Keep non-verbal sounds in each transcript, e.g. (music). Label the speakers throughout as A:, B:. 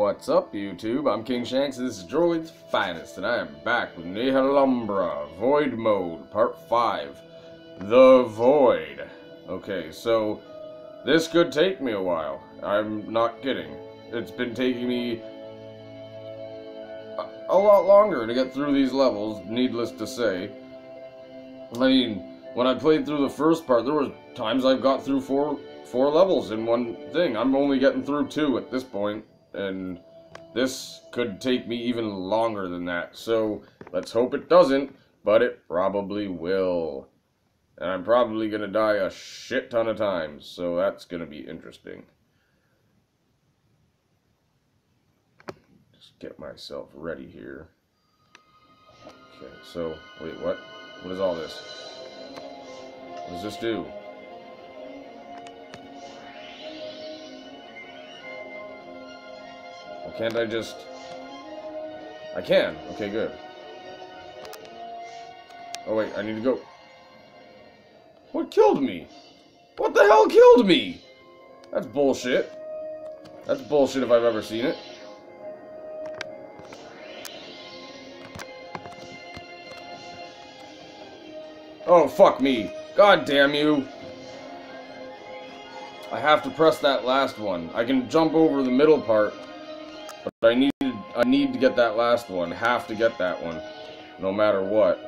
A: What's up, YouTube? I'm King Shanks, and this is Droid's Finest, and I am back with Nihilumbra Void Mode, Part 5. The Void. Okay, so this could take me a while. I'm not kidding. It's been taking me a, lot longer to get through these levels, needless to say. I mean, when I played through the first part, there were times I've got through four four levels in one thing. I'm only getting through two at this point, and this could take me even longer than that. So let's hope it doesn't, but it probably will. And I'm probably going to die a shit ton of times, so that's going to be interesting. Just get myself ready here. Okay, so, wait, what? What is all this? What does this do? Can't I just... I can. Okay, good. Oh, wait, I need to go. What killed me? What the hell killed me? That's bullshit. That's bullshit if I've ever seen it. Oh, fuck me. God damn you. I have to press that last one. I can jump over the middle part, but I need I need to get that last one. Have to get that one, no matter what.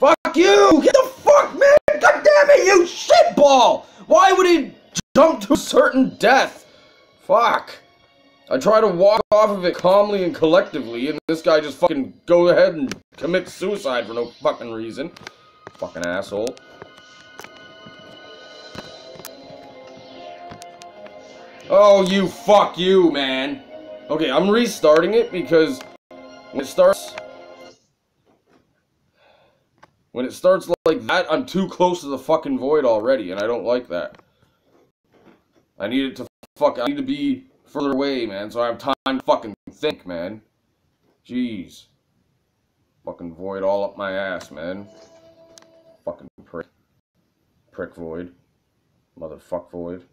A: Fuck you! Get the fuck, man! God damn it, you shitball! Why would he jump to certain death? Fuck. I try to walk off of it calmly and collectively, and this guy just fucking go ahead and commits suicide for no fucking reason. Fucking asshole. Oh, you fuck you, man. Okay, I'm restarting it because when it starts... When it starts like that, I'm too close to the fucking void already, and I don't like that. I need it to fuck... I need to be further away, man, so I have time to fucking think, man. Jeez. Fucking void all up my ass, man. Fucking prick. Prick void. Motherfuck void.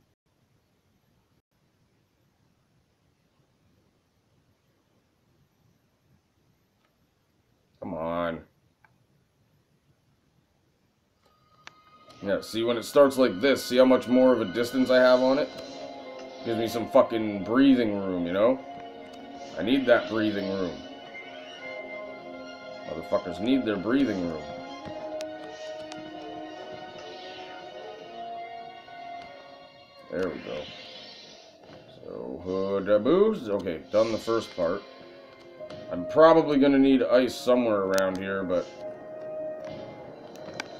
A: Come on. Yeah, see when it starts like this, see how much more of a distance I have on it? Gives me some fucking breathing room, you know? I need that breathing room. Motherfuckers need their breathing room. There we go. So, hood boost. Okay, done the first part. I'm probably gonna need ice somewhere around here, but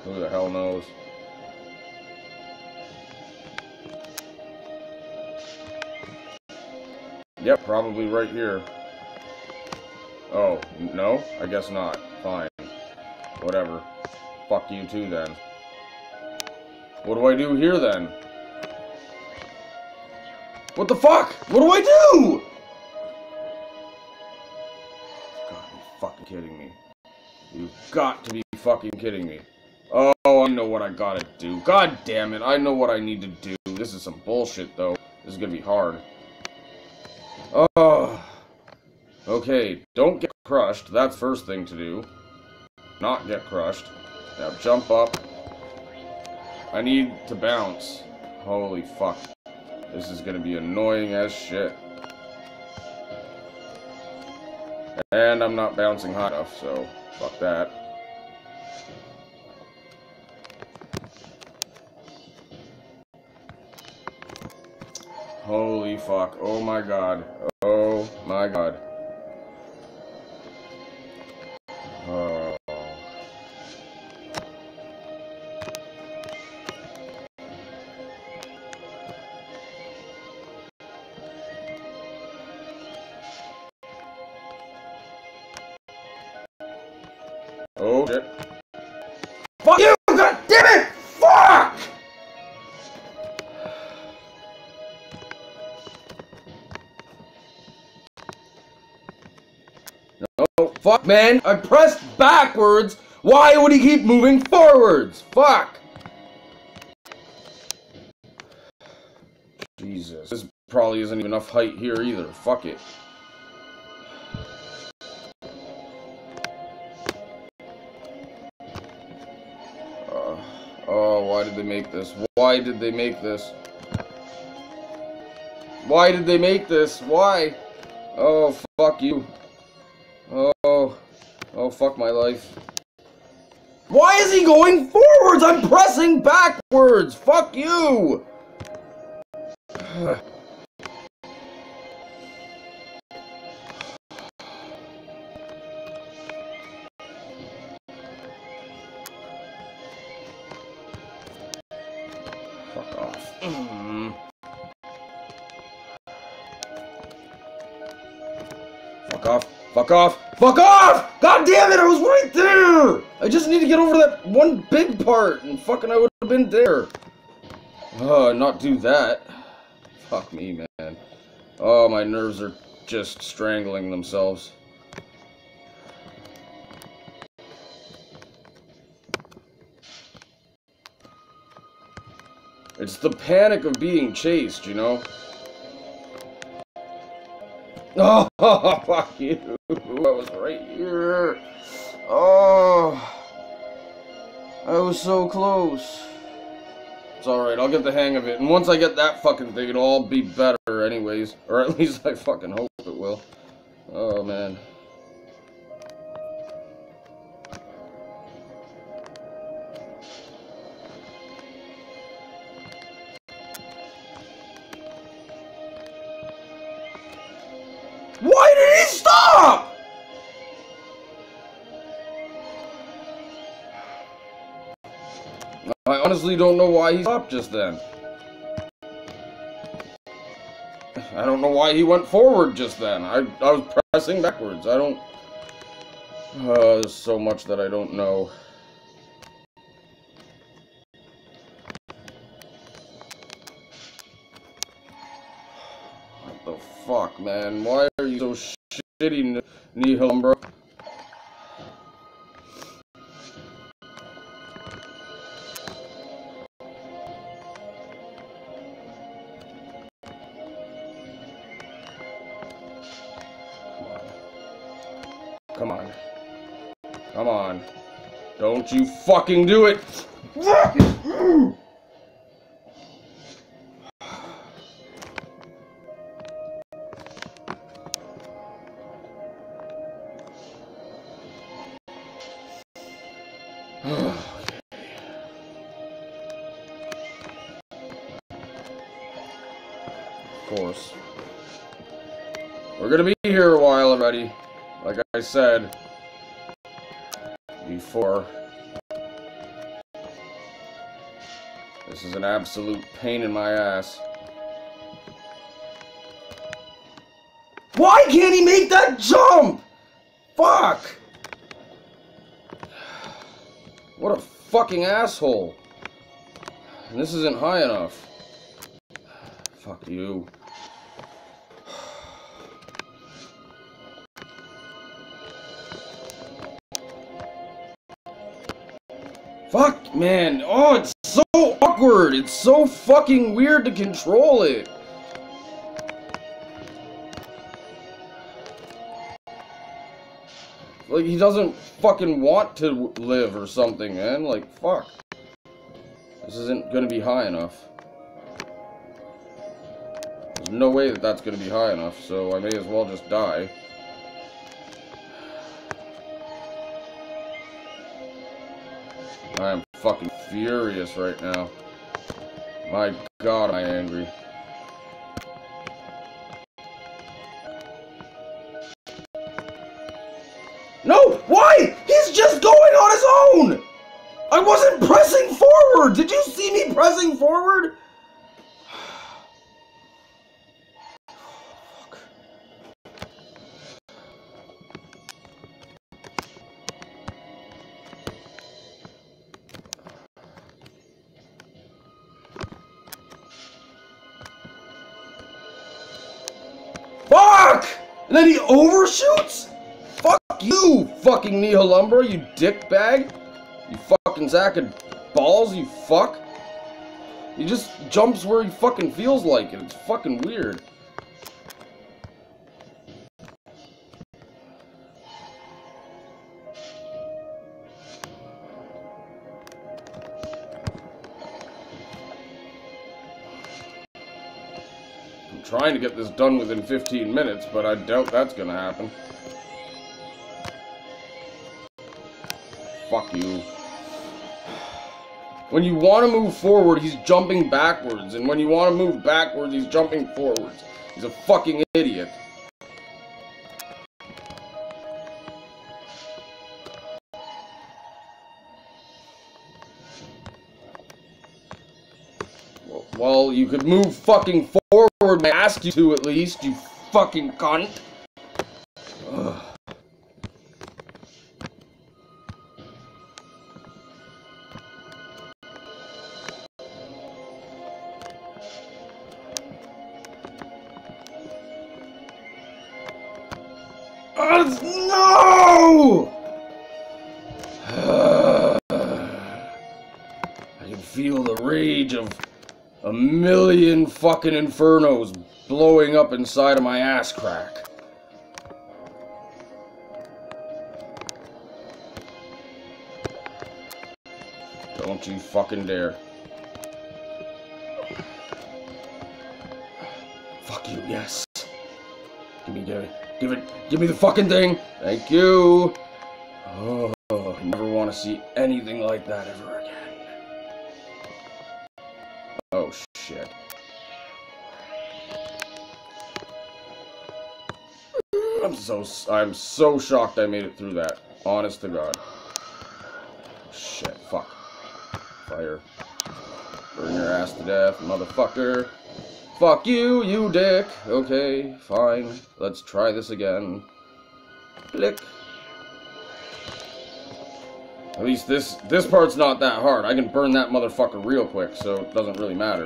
A: who the hell knows? Yep, probably right here. Oh, no? I guess not. Fine. Whatever. Fuck you too, then. What do I do here, then? What the fuck? What do I do? Got to be fucking kidding me. Oh, I know what I gotta do. God damn it, I know what I need to do. This is some bullshit, though. This is gonna be hard. Oh. Okay, don't get crushed. That's first thing to do. Not get crushed. Now jump up. I need to bounce. Holy fuck. This is gonna be annoying as shit. And I'm not bouncing high enough, so fuck that. Holy fuck. Oh my god. Oh my god. Fuck, man. I pressed backwards Why would he keep moving forwards? Fuck! Jesus. This probably isn't enough height here either. Fuck it. Uh, oh, why did they make this? Why did they make this? Why did they make this? Why? Oh, fuck you. Oh. Oh, fuck my life. Why is he going forwards? I'm pressing backwards! Fuck you! Fuck off. Mm. Fuck off. Fuck off. Fuck off! God damn it, I was right there! I just need to get over that one big part and fucking I would have been there. Uh, not do that. Fuck me, man. Oh, my nerves are just strangling themselves. It's the panic of being chased, you know? (laughs) Oh, fuck you. I was right here. Oh. I was so close. It's alright, I'll get the hang of it. And once I get that fucking thing, it'll all be better anyways. Or at (laughs) least I fucking hope it will. Oh, man. Why did he stop? I honestly don't know why he stopped just then. I don't know why he went forward just then. I, I was pressing backwards. I don't... Uh, there's so much that I don't know. The fuck, man? Why are you so shitty, Nihil, bro? Come on. Come on. Don't you fucking do it! (laughs) We're gonna be here a while already. Like I said before. This is an absolute pain in my ass. Why can't he make that jump? Fuck! What a fucking asshole. And this isn't high enough. Fuck you. Fuck, man. Oh, it's so awkward. It's so fucking weird to control it. Like, he doesn't fucking want to live or something, man. Like, fuck. This isn't gonna be high enough. There's no way that that's gonna be high enough, so I may as well just die. I am fucking furious right now. My god, I'm angry. No! Why? He's just going on his own! I wasn't pressing forward! Did you see me pressing forward? And then he overshoots? Fuck you, fucking Nihilumbra, you dickbag! You fucking sack of balls, you fuck! He just jumps where he fucking feels like it. It's fucking weird. Trying to get this done within 15 minutes, but I doubt that's gonna happen. Fuck you. When you want to move forward, he's jumping backwards. And when you want to move backwards, he's jumping forwards. He's a fucking idiot. Well, you could move fucking forward I ask you to at least, you fucking cunt. Ugh. Uh, no! (sighs) I can feel the rage of a million fucking infernos blowing up inside of my ass crack. Don't you fucking dare. Fuck you, yes. Give me, give it, give it, give me the fucking thing. Thank you. Oh, I never want to see anything like that ever again. Oh, shit. I'm so, I'm so shocked I made it through that. Honest to God. Shit, fuck. Fire. Burn your ass to death, motherfucker. Fuck you, you dick. Okay, fine. Let's try this again. Click. At least this this part's not that hard. I can burn that motherfucker real quick, so it doesn't really matter.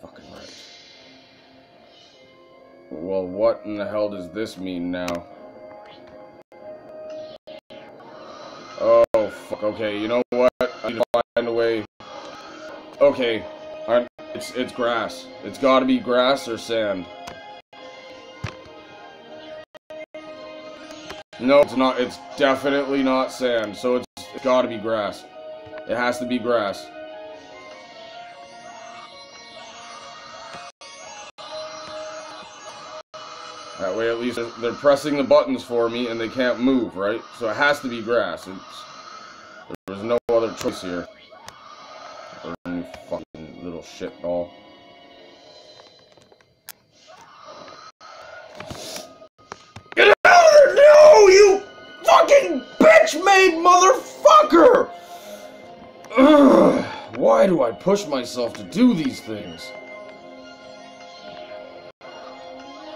A: Fucking right. Well, what in the hell does this mean now? Oh, fuck. Okay, you know what? I need to find a way. Okay, it's it's grass. It's got to be grass or sand. No, it's not. It's definitely not sand. So it's, it's got to be grass. It has to be grass. That way, at least they're pressing the buttons for me and they can't move, right? So it has to be grass. It's, there's no other choice here. Shit ball. Get out of there! No, you fucking bitch-made motherfucker! Ugh, why do I push myself to do these things?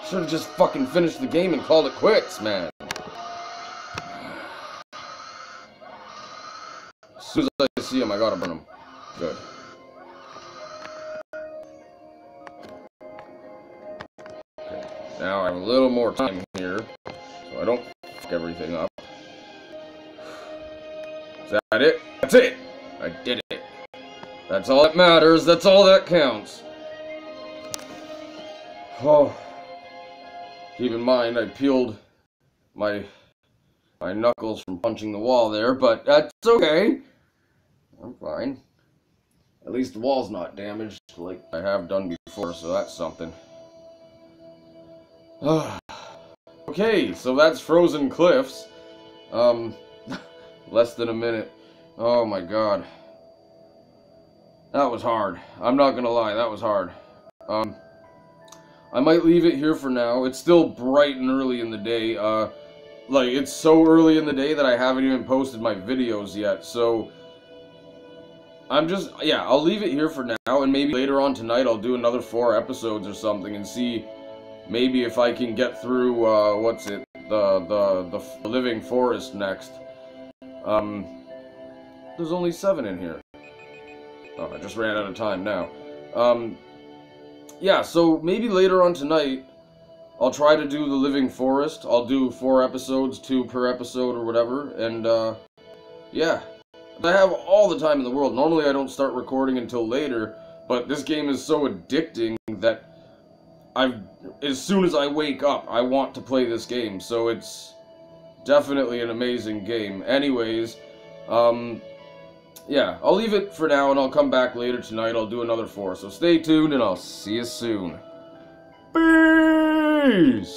A: Should have just fucking finished the game and called it quits, man. As soon as I see him, I gotta burn him. Good. Now I have a little more time here, so I don't fuck everything up. Is that it? That's it! I did it. That's all that matters. That's all that counts. Oh. Keep in mind, I peeled my my knuckles from punching the wall there, but that's okay. I'm fine. At least the wall's not damaged like I have done before, so that's something. Okay, so that's Frozen Cliffs. Um, (laughs) less than a minute. Oh my god. That was hard. I'm not gonna lie, that was hard. Um, I might leave it here for now. It's still bright and early in the day. Uh, like, it's so early in the day that I haven't even posted my videos yet, so... I'm just, yeah, I'll leave it here for now, and maybe later on tonight I'll do another four episodes or something and see maybe if I can get through, uh, what's it, the, the, the Living Forest next. Um, there's only seven in here. Oh, I just ran out of time now. Um, yeah, so maybe later on tonight, I'll try to do the Living Forest. I'll do four episodes, two per episode or whatever, and, uh, yeah. I have all the time in the world. Normally I don't start recording until later, but this game is so addicting that I've, as soon as I wake up, I want to play this game, so it's definitely an amazing game. Anyways, um, yeah, I'll leave it for now and I'll come back later tonight. I'll do another four. So stay tuned and I'll see you soon. Peace!